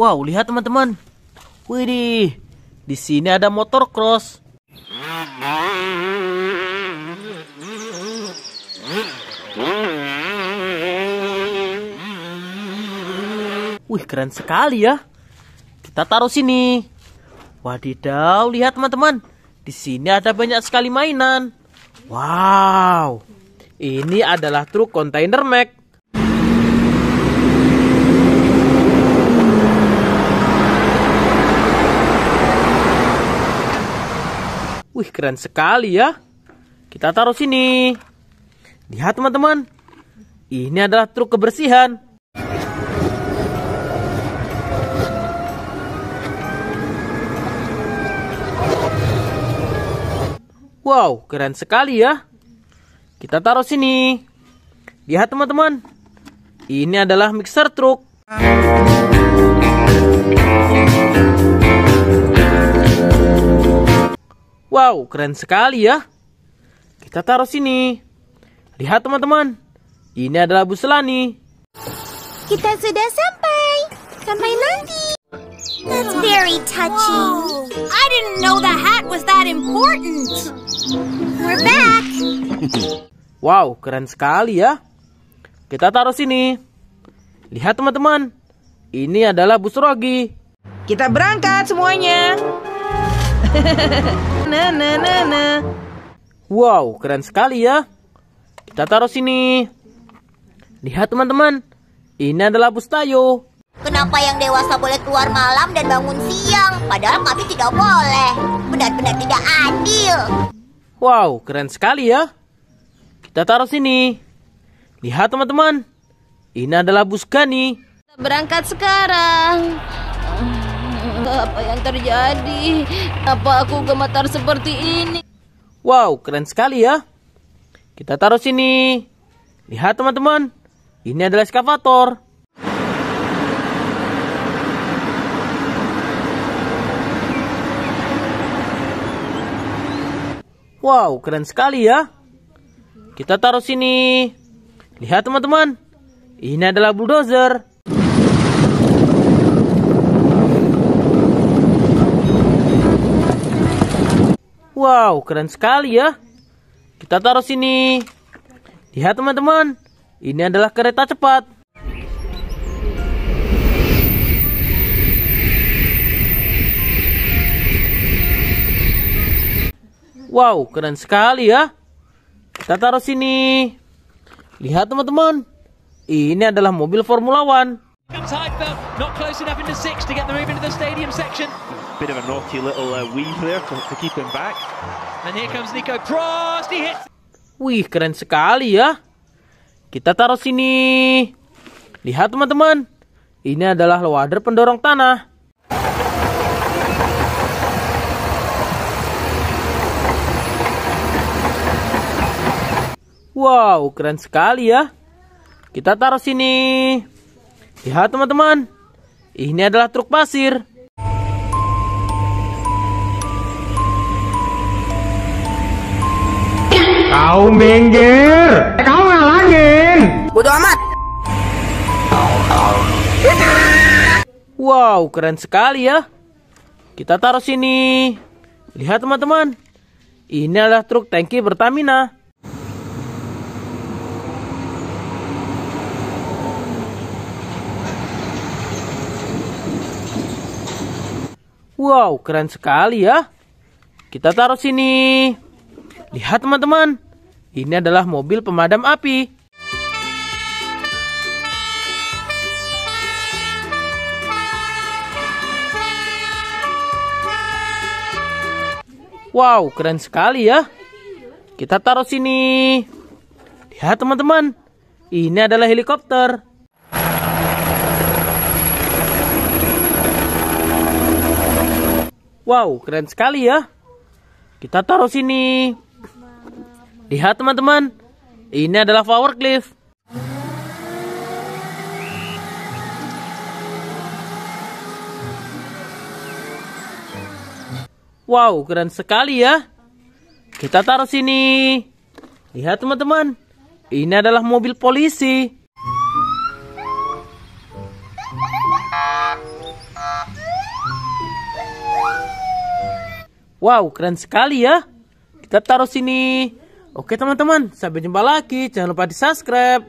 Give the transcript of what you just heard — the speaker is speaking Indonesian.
Wow, lihat teman-teman. Widih, di sini ada motor cross. Wih, keren sekali ya. Kita taruh sini. Wadidaw, lihat teman-teman. Di sini ada banyak sekali mainan. Wow, ini adalah truk kontainer Mac. Wih, keren sekali ya. Kita taruh sini. Lihat teman-teman. Ini adalah truk kebersihan. Wow, keren sekali ya. Kita taruh sini. Lihat teman-teman. Ini adalah mixer truk. Wow, keren sekali ya. Kita taruh sini. Lihat teman-teman. Ini adalah bus Lani. Kita sudah sampai. Sampai nanti. That's very touching. I didn't know the hat was that important. We're back. Wow, keren sekali ya. Kita taruh sini. Lihat teman-teman. Ini adalah bus Rogi. Kita berangkat semuanya. nah, nah, nah, nah. Wow, keren sekali ya. Kita taruh sini. Lihat teman-teman. Ini adalah bus Tayo. Kenapa yang dewasa boleh keluar malam dan bangun siang, padahal kami tidak boleh? Benar-benar tidak adil. Wow, keren sekali ya. Kita taruh sini. Lihat teman-teman. Ini adalah bus Gani. Berangkat sekarang. Apa yang terjadi? Apa aku gemetar seperti ini? Wow, keren sekali ya. Kita taruh sini. Lihat teman-teman. Ini adalah eskavator. Wow, keren sekali ya. Kita taruh sini. Lihat teman-teman. Ini adalah bulldozer. Wow, keren sekali ya. Kita taruh sini. Lihat teman-teman. Ini adalah kereta cepat. Wow, keren sekali ya. Kita taruh sini. Lihat teman-teman. Ini adalah mobil Formula One. Comes Heidfeld, not close enough into six to get the move into the stadium section. Bit of a naughty little uh, weave there to, to keep him back. And here comes Nico Prost. He hits. Wih, keren sekali ya. Kita taruh sini. Lihat teman-teman. Ini adalah loader pendorong tanah. Wow, keren sekali ya. Kita taruh sini. Lihat teman-teman. Ini adalah truk pasir. Kau minggir. Kau ngalangin. Bodoh amat. Wow, keren sekali ya. Kita taruh sini. Lihat teman-teman. Ini adalah truk tangki Pertamina. Wow, keren sekali ya. Kita taruh sini. Lihat teman-teman. Ini adalah mobil pemadam api. Wow, keren sekali ya. Kita taruh sini. Lihat teman-teman. Ini adalah helikopter. Wow, keren sekali ya. Kita taruh sini. Lihat teman-teman. Ini adalah power cliff. Wow, keren sekali ya. Kita taruh sini. Lihat teman-teman. Ini adalah mobil polisi. Wow, keren sekali ya. Kita taruh sini. Oke teman-teman, sampai jumpa lagi. Jangan lupa di subscribe.